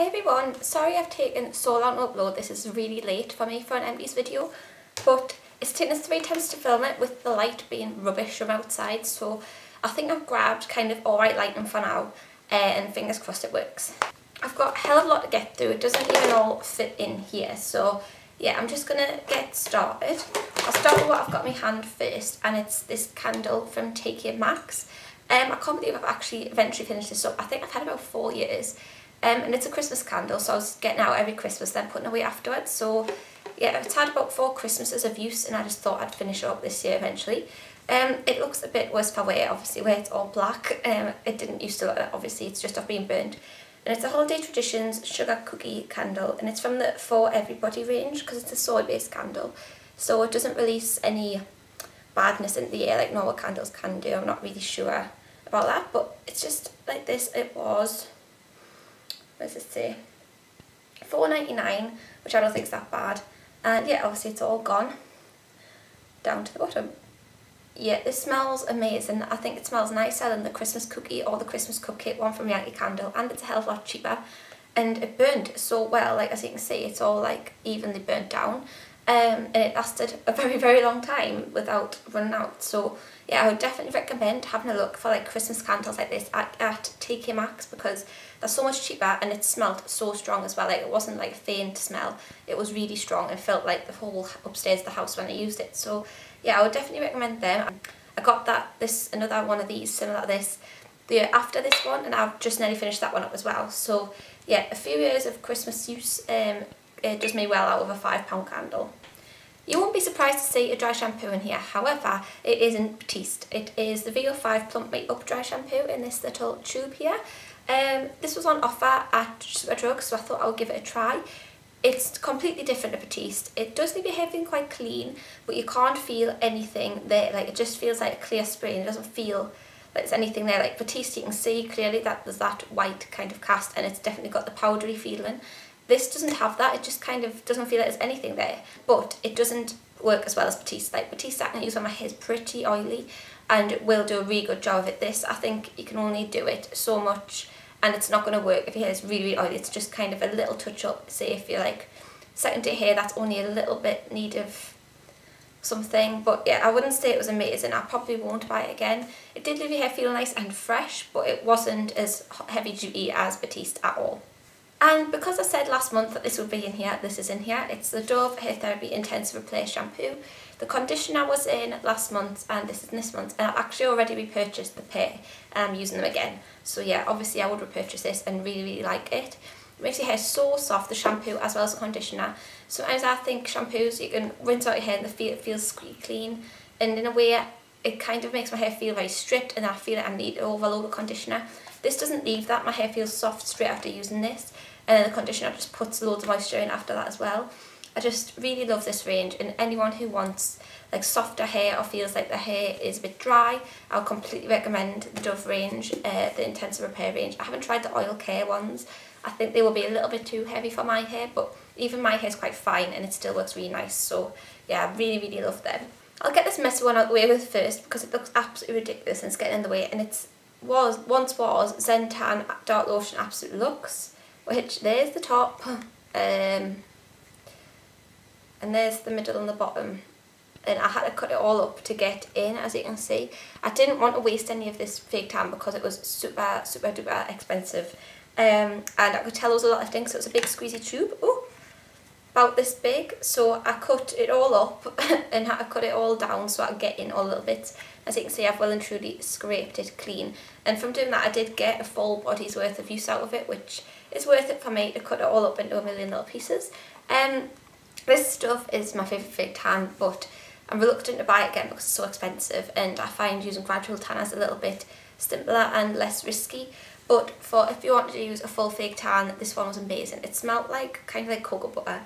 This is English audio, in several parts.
Hi everyone, sorry I've taken so long to upload, this is really late for me for an empties video, but it's taken us three times to film it with the light being rubbish from outside, so I think I've grabbed kind of alright lighting for now, uh, and fingers crossed it works. I've got a hell of a lot to get through, it doesn't even all fit in here, so yeah, I'm just going to get started. I'll start with what I've got in my hand first, and it's this candle from TK Maxx. Um, I can't believe I've actually eventually finished this up. I think I've had about four years. Um, and it's a Christmas candle, so I was getting out every Christmas, then putting away afterwards. So yeah, it's had about four Christmases of use, and I just thought I'd finish it up this year eventually. Um, it looks a bit worse for wear, obviously, where it's all black. Um, it didn't used to look that, obviously, it's just off being burned. And it's a Holiday Traditions Sugar Cookie Candle, and it's from the For Everybody range, because it's a soy-based candle. So it doesn't release any badness into the air like normal candles can do. I'm not really sure about that, but it's just like this. It was, does it say? Four ninety nine, which I don't think is that bad. And yeah, obviously it's all gone down to the bottom. Yeah, this smells amazing. I think it smells nicer than the Christmas cookie or the Christmas cupcake one from Yankee Candle and it's a hell of a lot cheaper. And it burned so well, like as you can see, it's all like evenly burnt down um, and it lasted a very very long time without running out so yeah I would definitely recommend having a look for like Christmas candles like this at, at TK Maxx because they're so much cheaper and it smelled so strong as well. Like it wasn't like a faint smell. It was really strong. And felt like the whole upstairs of the house when I used it. So yeah I would definitely recommend them. I got that this another one of these similar to this. The year after this one and I've just nearly finished that one up as well. So yeah a few years of Christmas use um, it does me well out of a £5 candle. You won't be surprised to see a dry shampoo in here, however, it isn't Batiste. It is the VO5 Plump Me Up Dry Shampoo in this little tube here. Um, this was on offer at Superdrug, so I thought I would give it a try. It's completely different to Batiste. It does leave your hair feeling quite clean, but you can't feel anything there. Like, it just feels like a clear spray and it doesn't feel like there's anything there. Like Batiste, you can see clearly that there's that white kind of cast and it's definitely got the powdery feeling. This doesn't have that, it just kind of doesn't feel like there's anything there. But it doesn't work as well as Batiste. Like Batiste I can use when my hair is pretty oily and it will do a really good job of it. This, I think you can only do it so much and it's not going to work if your hair is really, really oily. It's just kind of a little touch up, say if you're like secondary hair that's only a little bit need of something but yeah I wouldn't say it was amazing I probably won't buy it again it did leave your hair feel nice and fresh but it wasn't as heavy duty as Batiste at all and because I said last month that this would be in here, this is in here. It's the Dove Hair Therapy Intensive Repair Shampoo. The conditioner was in last month and this is this month. And I've actually already repurchased the pair and I'm using them again. So yeah, obviously I would repurchase this and really, really like it. It makes your hair so soft, the shampoo as well as the conditioner. Sometimes I think shampoos, you can rinse out your hair and the feel, it feels clean. And in a way, it kind of makes my hair feel very stripped and I feel like I need to overload the conditioner. This doesn't leave that, my hair feels soft straight after using this and then the conditioner just puts loads of moisture in after that as well. I just really love this range and anyone who wants like softer hair or feels like the hair is a bit dry, I'll completely recommend the Dove range, uh, the Intensive Repair range. I haven't tried the oil care ones. I think they will be a little bit too heavy for my hair, but even my hair is quite fine and it still works really nice. So yeah, I really, really love them. I'll get this messy one out the way with first because it looks absolutely ridiculous and it's getting in the way and it's was once was Xen-Tan Dark Lotion Absolute Luxe which there's the top um, and there's the middle and the bottom and I had to cut it all up to get in as you can see. I didn't want to waste any of this fake tan because it was super super duper expensive um, and I could tell there was a lot of things so it was a big squeezy tube Ooh, about this big so I cut it all up and had to cut it all down so I could get in all little bits. As you can see I've well and truly scraped it clean and from doing that I did get a full body's worth of use out of it which is worth it for me to cut it all up into a million little pieces. Um, this stuff is my favourite fake tan, but I'm reluctant to buy it again because it's so expensive and I find using gradual tanners a little bit simpler and less risky. But for if you want to use a full fake tan, this one was amazing. It smelled like kind of like cocoa butter.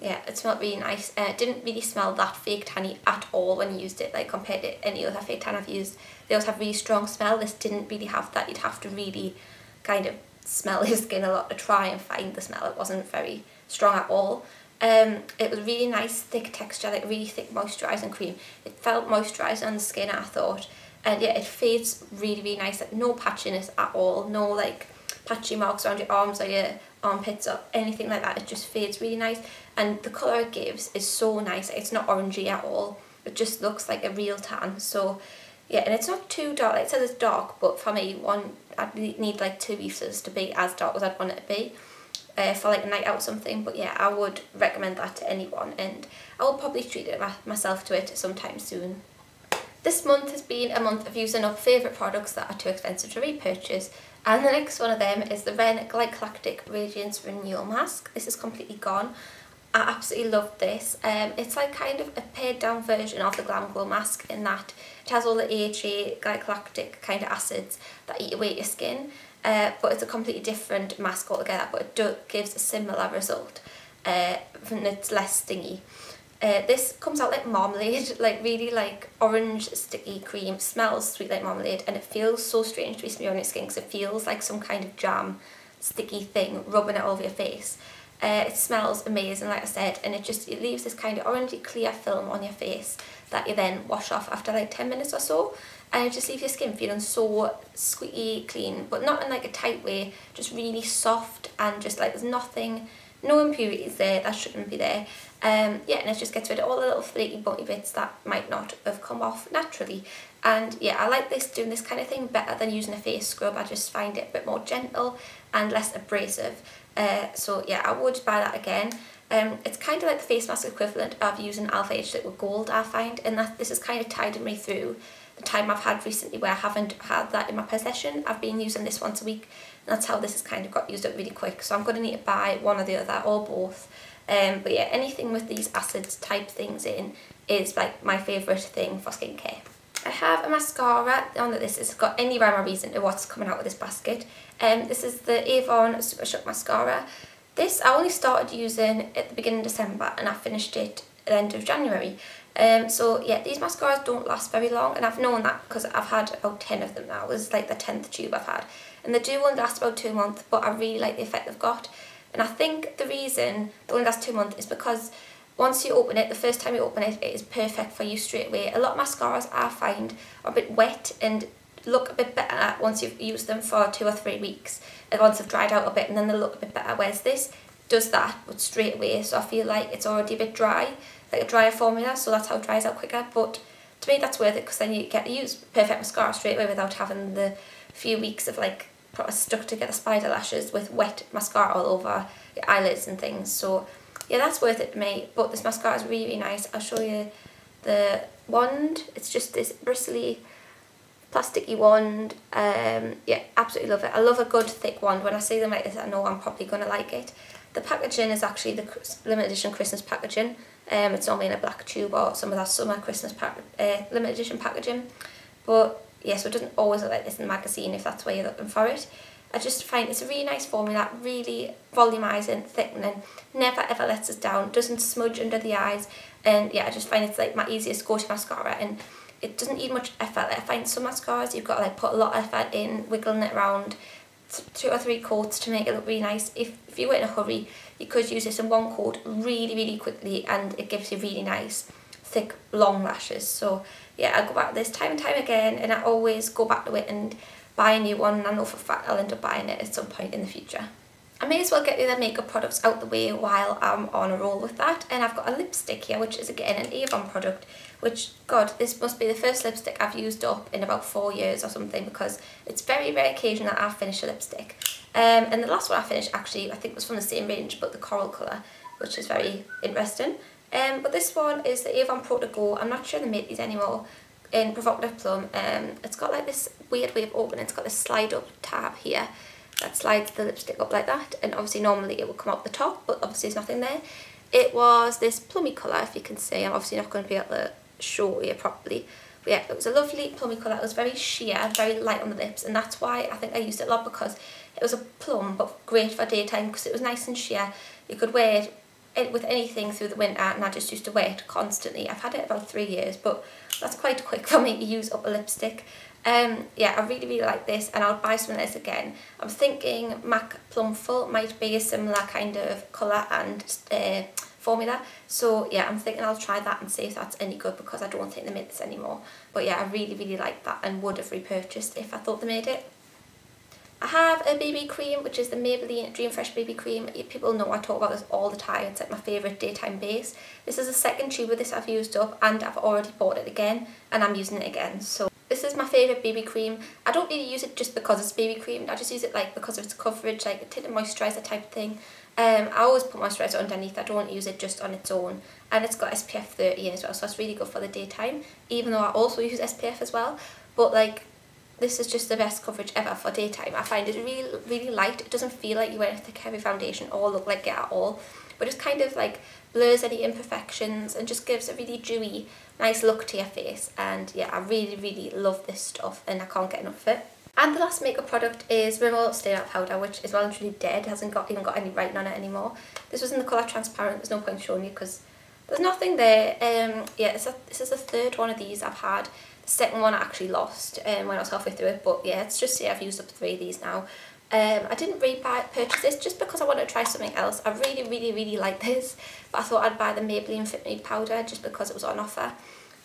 Yeah, it smelled really nice. Uh, it didn't really smell that fake tanny at all when you used it, like compared to any other fake tan I've used. They always have really strong smell. This didn't really have that. You'd have to really kind of smell your skin a lot to try and find the smell. It wasn't very strong at all. Um, it was really nice, thick texture, like really thick moisturising cream. It felt moisturising on the skin, I thought. And yeah, it fades really, really nice. Like no patchiness at all. No like patchy marks around your arms or your armpits or anything like that. It just fades really nice and the colour it gives is so nice. It's not orangey at all. It just looks like a real tan. So yeah, and it's not too dark. Like It says it's dark, but for me, one I'd need like two uses to be as dark as I'd want it to be. Uh, for like a night out something but yeah I would recommend that to anyone and I will probably treat it myself to it sometime soon. This month has been a month of using up favourite products that are too expensive to repurchase and the next one of them is the Ren Glycolactic Radiance Renewal Mask. This is completely gone. I absolutely love this. Um, it's like kind of a pared down version of the Glam Glow mask in that it has all the AHA glycolactic kind of acids that eat away your skin. Uh, but it's a completely different mask altogether, but it do, gives a similar result. Uh, and it's less stingy. Uh, this comes out like marmalade, like really like orange sticky cream, smells sweet like marmalade, and it feels so strange to be smeared on your skin because it feels like some kind of jam sticky thing rubbing it over your face. Uh, it smells amazing, like I said, and it just it leaves this kind of orangey clear film on your face that you then wash off after like 10 minutes or so. And it just leaves your skin feeling so squeaky clean, but not in like a tight way, just really soft and just like there's nothing, no impurities there that shouldn't be there. Um, yeah, and it just gets rid of all the little flaky bumpy bits that might not have come off naturally. And yeah, I like this doing this kind of thing better than using a face scrub. I just find it a bit more gentle and less abrasive. Uh, so yeah, I would buy that again. Um, it's kind of like the face mask equivalent of using Alpha H Liquid Gold, I find, and that this has kind of tied me through the time I've had recently where I haven't had that in my possession. I've been using this once a week, and that's how this has kind of got used up really quick. So I'm going to need to buy one or the other, or both. Um, but yeah, anything with these acids type things in is like my favourite thing for skincare. I have a mascara on that this has got any rhyme or reason to what's coming out of this basket. Um, this is the Avon Super Shock Mascara. This I only started using at the beginning of December and I finished it at the end of January. Um, so yeah, these mascaras don't last very long and I've known that because I've had about 10 of them now. It was like the 10th tube I've had. And they do only last about two months but I really like the effect they've got. And I think the reason they only last two months is because once you open it, the first time you open it, it is perfect for you straight away. A lot of mascaras I find are a bit wet and look a bit better once you've used them for two or three weeks and once they've dried out a bit and then they look a bit better whereas this does that but straight away so I feel like it's already a bit dry like a drier formula so that's how it dries out quicker but to me that's worth it because then you get to use perfect mascara straight away without having the few weeks of like stuck together spider lashes with wet mascara all over your eyelids and things so yeah that's worth it to me but this mascara is really, really nice I'll show you the wand it's just this bristly plasticky wand. Um, yeah, absolutely love it. I love a good thick wand. When I see them like this, I know I'm probably to like it. The packaging is actually the limited edition Christmas packaging. Um, it's normally in a black tube or some of that summer Christmas pack uh, limited edition packaging. But yeah, so it doesn't always look like this in the magazine if that's where you're looking for it. I just find it's a really nice formula, really volumizing, thickening, never ever lets us down, doesn't smudge under the eyes, and yeah, I just find it's like my easiest go-to mascara, and it doesn't need much effort. I find some mascaras you've got to like put a lot of effort in, wiggling it around two or three coats to make it look really nice. If, if you were in a hurry, you could use this in one coat really, really quickly and it gives you really nice, thick, long lashes. So yeah, I go back to this time and time again and I always go back to it and buy a new one. And I know for a fact I'll end up buying it at some point in the future. I may as well get the other makeup products out the way while I'm on a roll with that. And I've got a lipstick here, which is again an Avon product, which, God, this must be the first lipstick I've used up in about four years or something because it's very, rare occasion that I finish a lipstick. Um, and the last one I finished actually, I think was from the same range, but the coral colour, which is very interesting. Um, but this one is the Avon Pro to Go. I'm not sure they make these anymore in Provocative Plum. Um, it's got like this weird way of opening. It's got this slide up tab here that slides the lipstick up like that and obviously normally it will come up the top but obviously there's nothing there. It was this plummy colour if you can see, I'm obviously not going to be able to show you properly but yeah it was a lovely plummy colour, it was very sheer, very light on the lips and that's why I think I used it a lot because it was a plum but great for daytime because it was nice and sheer, you could wear it with anything through the winter and I just used to wear it constantly. I've had it about three years but that's quite quick for me to use up a lipstick um, yeah, I really, really like this and I'll buy some of this again. I'm thinking MAC Plumful might be a similar kind of colour and uh, formula. So yeah, I'm thinking I'll try that and see if that's any good because I don't think they make this anymore. But yeah, I really, really like that and would have repurchased if I thought they made it. I have a BB cream, which is the Maybelline Dream Fresh BB cream. People know I talk about this all the time. It's like my favourite daytime base. This is the second tube of this I've used up and I've already bought it again and I'm using it again. So is my favourite BB cream. I don't really use it just because it's BB cream. I just use it like because of its coverage, like a tinted moisturiser type thing. Um, I always put moisturiser underneath. I don't use it just on its own. And it's got SPF 30 in as well, so it's really good for the daytime. Even though I also use SPF as well. But like this is just the best coverage ever for daytime. I find it really, really light. It doesn't feel like you wear a thick, heavy foundation or look like it at all. But it's kind of like blurs any imperfections and just gives a really dewy, nice look to your face. And yeah, I really, really love this stuff and I can't get enough of it. And the last makeup product is Rimmel Stay Matte Powder, which is well and truly dead, hasn't got even got any writing on it anymore. This was in the colour transparent, there's no point showing you because there's nothing there. Um, yeah, a, this is the third one of these I've had The second one I actually lost um, when I was halfway through it but yeah it's just yeah I've used up three of these now um, I didn't really buy, purchase this just because I wanted to try something else. I really really really like this but I thought I'd buy the Maybelline Fit Me powder just because it was on offer.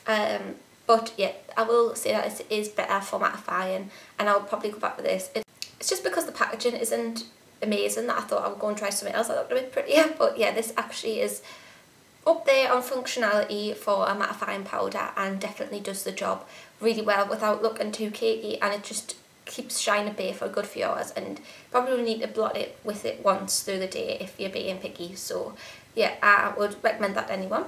Um, but yeah I will say that it is better for mattifying and I'll probably go back to this. It's just because the packaging isn't amazing that I thought I would go and try something else that looked a bit prettier but yeah this actually is up there on functionality for a mattifying powder and definitely does the job really well without looking too cakey and it just keeps shine shining bare for a good few hours and probably need to blot it with it once through the day if you're being picky so yeah I would recommend that to anyone.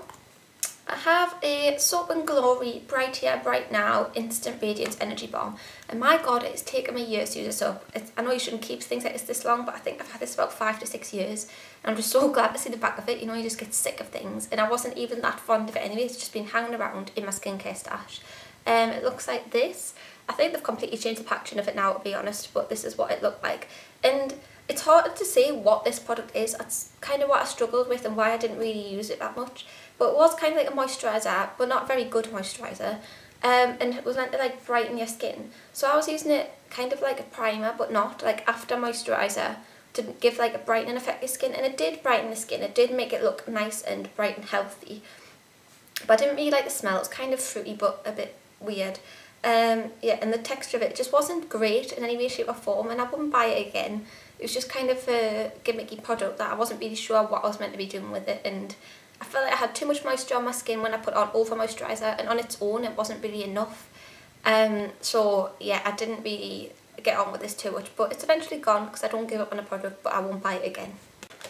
I have a Soap and Glory Bright Here Bright Now Instant Radiance Energy Balm and my god it's taken me years to use this up. It's, I know you shouldn't keep things like this this long but I think I've had this about five to six years and I'm just so glad to see the back of it. You know you just get sick of things and I wasn't even that fond of it anyway. It's just been hanging around in my skincare stash. Um, it looks like this. I think they've completely changed the packaging of it now to be honest but this is what it looked like and it's hard to say what this product is. That's kind of what I struggled with and why I didn't really use it that much but it was kind of like a moisturiser, but not very good moisturiser. Um, and it was meant to like brighten your skin. So I was using it kind of like a primer, but not like after moisturiser to give like a brightening effect to your skin. And it did brighten the skin. It did make it look nice and bright and healthy. But I didn't really like the smell. It was kind of fruity, but a bit weird. Um, yeah, and the texture of it just wasn't great in any way, shape or form. And I wouldn't buy it again. It was just kind of a gimmicky product that I wasn't really sure what I was meant to be doing with it. And I felt like I had too much moisture on my skin when I put on over moisturiser and on its own it wasn't really enough. Um, so yeah, I didn't really get on with this too much, but it's eventually gone because I don't give up on a product, but I won't buy it again.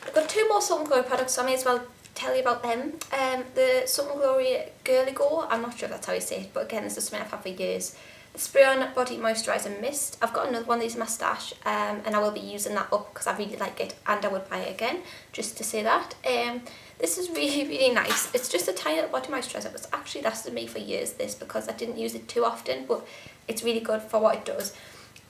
I've got two more Soap & products, so I may as well tell you about them. Um, the Soap & Glory Girly Go, I'm not sure if that's how you say it, but again, this is something I've had for years. The Spray On Body Moisturiser Mist. I've got another one of these stash um, and I will be using that up because I really like it and I would buy it again, just to say that. Um, this is really, really nice. It's just a tiny little body moisturiser. It's actually lasted me for years, this, because I didn't use it too often, but it's really good for what it does.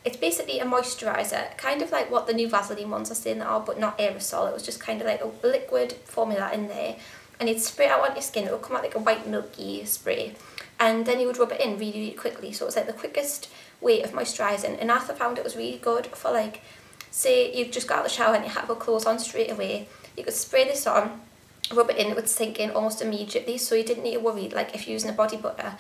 It's basically a moisturiser, kind of like what the new Vaseline ones are saying they are, but not aerosol. It was just kind of like a liquid formula in there. And you'd spray it out on your skin. It would come out like a white milky spray. And then you would rub it in really, really quickly. So it was like the quickest way of moisturising. And I found it was really good for like, say you've just got out of the shower and you have your clothes on straight away. You could spray this on rub it in, it would sink in almost immediately, so you didn't need to worry, like if you're using a body butter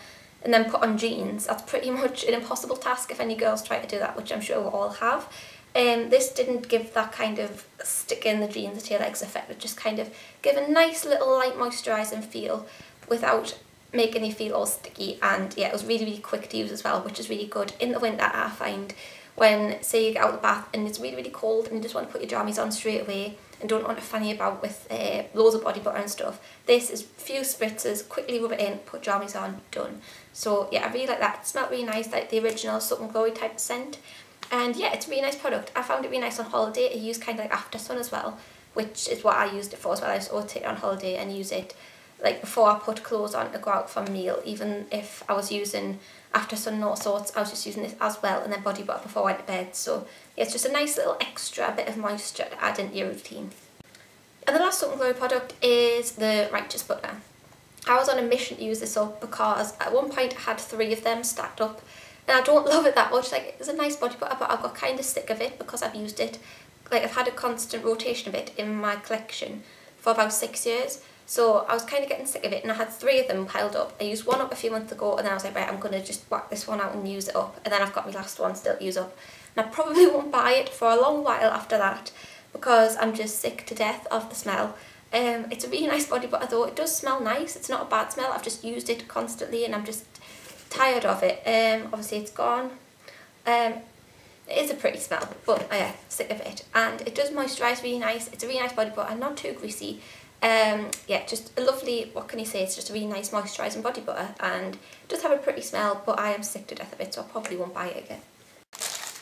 and then put on jeans, that's pretty much an impossible task if any girls try to do that, which I'm sure we all have. Um, this didn't give that kind of stick in the jeans to your legs effect, it just kind of gave a nice little light moisturising feel without making you feel all sticky. And yeah it was really really quick to use as well which is really good in the winter I find. When say you get out of the bath and it's really really cold and you just want to put your jammies on straight away and don't want to fanny about with uh, loads of body butter and stuff. This is few spritzers, quickly rub it in, put jammies on, done. So yeah, I really like that. It smelled really nice, like the original Soap & Glory type scent. And yeah, it's a really nice product. I found it really nice on holiday. I use kind of like after sun as well, which is what I used it for as well. I just always take it on holiday and use it like before I put clothes on to go out for a meal, even if I was using after sun no sorts, I was just using this as well and then body butter before I went to bed. So yeah, it's just a nice little extra bit of moisture to add into your routine. And the last Soap & product is the Righteous Butter. I was on a mission to use this up because at one point I had three of them stacked up and I don't love it that much, like it's a nice body butter but I've got kind of sick of it because I've used it, like I've had a constant rotation of it in my collection for about six years so I was kind of getting sick of it and I had three of them piled up. I used one up a few months ago and then I was like, right, I'm going to just whack this one out and use it up. And then I've got my last one still to use up. and I probably won't buy it for a long while after that because I'm just sick to death of the smell. Um, it's a really nice body butter though, it does smell nice, it's not a bad smell, I've just used it constantly and I'm just tired of it. Um, obviously it's gone. Um, it is a pretty smell, but uh, yeah, sick of it. And it does moisturise really nice, it's a really nice body butter, not too greasy. Um, yeah, just a lovely, what can you say, it's just a really nice moisturising body butter and does have a pretty smell, but I am sick to death of it, so I probably won't buy it again.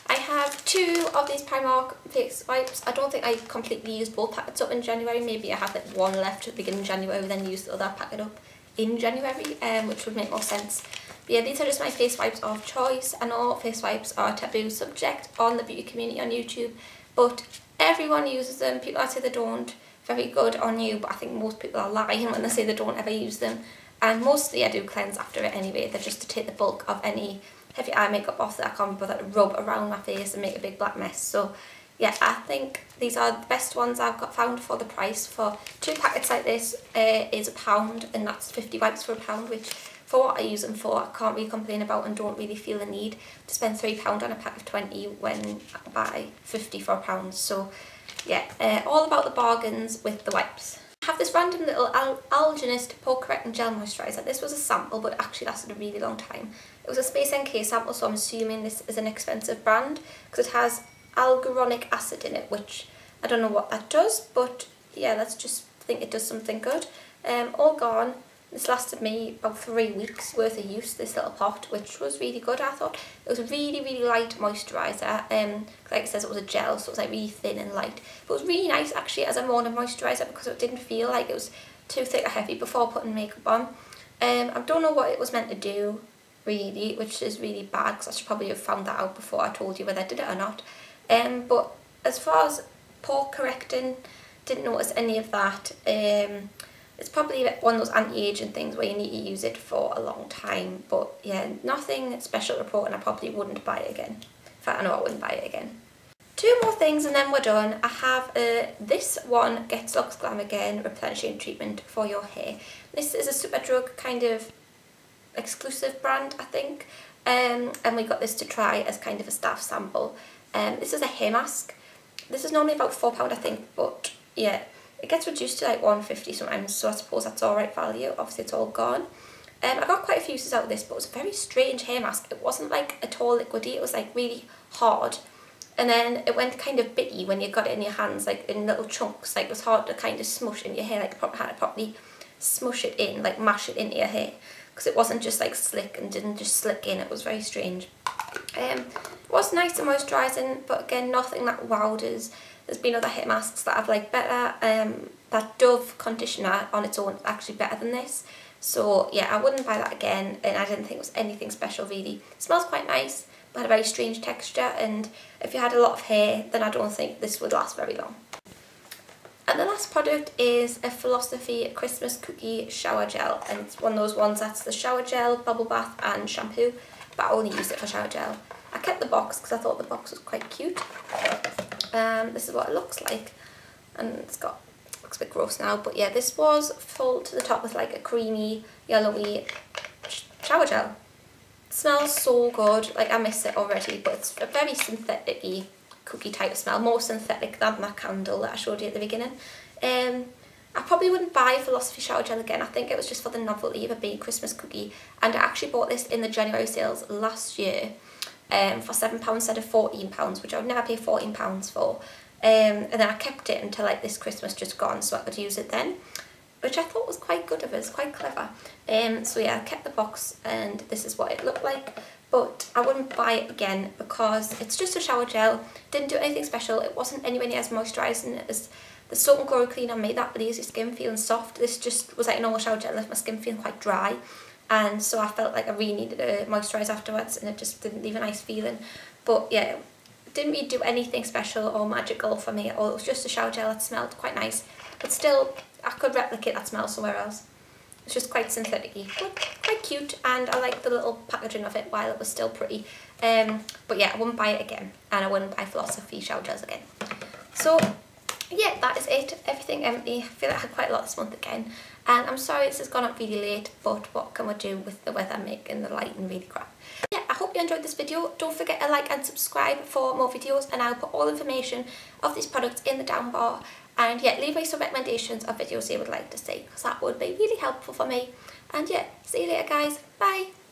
I have two of these Primark face wipes. I don't think I completely used both packets up in January. Maybe I have like one left at the beginning of January, then used the other packet up in January, um, which would make more sense. But yeah, these are just my face wipes of choice. I know face wipes are a taboo subject on the beauty community on YouTube, but everyone uses them. People that say they don't, very good on you, but I think most people are lying when they say they don't ever use them. And mostly I do cleanse after it anyway. They're just to take the bulk of any heavy eye makeup off that I can't bother to rub around my face and make a big black mess. So yeah, I think these are the best ones I've got found for the price. For two packets like this uh, is a pound and that's 50 wipes for a pound, which for what I use them for, I can't really complain about and don't really feel the need to spend £3 on a pack of 20 when I buy 50 for a pound. So yeah, uh, all about the bargains with the wipes. I have this random little Al Algenist pore correcting gel moisturiser. This was a sample but actually lasted a really long time. It was a Space NK sample so I'm assuming this is an expensive brand because it has alguronic acid in it which I don't know what that does but yeah let's just think it does something good. Um, all gone this lasted me about three weeks worth of use, this little pot, which was really good, I thought. It was a really, really light moisturiser. Um, like it says, it was a gel, so it was like really thin and light. But it was really nice, actually, as a morning moisturiser because it didn't feel like it was too thick or heavy before putting makeup on. Um, I don't know what it was meant to do, really, which is really bad because I should probably have found that out before I told you whether I did it or not. Um, but as far as pore correcting, didn't notice any of that. Um, it's probably one of those anti-aging things where you need to use it for a long time. But yeah, nothing special to report and I probably wouldn't buy it again. In fact, I know I wouldn't buy it again. Two more things and then we're done. I have uh, this one, Gets Lux Glam Again Replenishing Treatment for your hair. This is a Superdrug kind of exclusive brand, I think. Um, and we got this to try as kind of a staff sample. Um, this is a hair mask. This is normally about £4 I think, but yeah, it gets reduced to like 150 sometimes, so I suppose that's alright value. Obviously it's all gone. Um, I got quite a few uses out of this, but it was a very strange hair mask. It wasn't like at all liquidy, it was like really hard. And then it went kind of bitty when you got it in your hands, like in little chunks. Like it was hard to kind of smush in your hair, like you had to properly smush it in, like mash it into your hair. Because it wasn't just like slick and didn't just slick in, it was very strange. Um, it was nice and moisturising, but again, nothing that wowed us. There's been other hit masks that I've liked better. Um, that Dove conditioner on its own is actually better than this. So yeah, I wouldn't buy that again and I didn't think it was anything special really. It smells quite nice but had a very strange texture and if you had a lot of hair then I don't think this would last very long. And the last product is a Philosophy Christmas Cookie Shower Gel and it's one of those ones that's the shower gel, bubble bath and shampoo but I only use it for shower gel. I kept the box because I thought the box was quite cute. Um, this is what it looks like. And it's got looks a bit gross now but yeah this was full to the top with like a creamy yellowy shower gel. It smells so good. Like I miss it already but it's a very synthetic cookie type smell. More synthetic than that candle that I showed you at the beginning. Um, I probably wouldn't buy Philosophy Shower Gel again. I think it was just for the novelty of a big Christmas cookie. And I actually bought this in the January sales last year um, for £7 instead of £14, which I would never pay £14 for. Um, and then I kept it until like this Christmas just gone so I could use it then, which I thought was quite good of us, quite clever. Um, so yeah, I kept the box and this is what it looked like. But I wouldn't buy it again because it's just a shower gel, didn't do anything special, it wasn't anywhere near as moisturising as the Soap and Glory Cleaner made that lazy skin feeling soft. This just was like a normal shower gel, left my skin feeling quite dry and so I felt like I really needed to moisturise afterwards and it just didn't leave a nice feeling. But yeah it didn't really do anything special or magical for me at all. It was just a shower gel that smelled quite nice. But still I could replicate that smell somewhere else. It's just quite synthetic but quite cute and I like the little packaging of it while it was still pretty. Um, but yeah I wouldn't buy it again and I wouldn't buy Philosophy shower gels again. So yeah, that is it. Everything empty. I feel like I had quite a lot this month again. And I'm sorry this has gone up really late, but what can we do with the weather making the lighting really crap. Yeah, I hope you enjoyed this video. Don't forget to like and subscribe for more videos and I'll put all information of these products in the down bar. And yeah, leave me some recommendations of videos you would like to see because that would be really helpful for me. And yeah, see you later guys. Bye.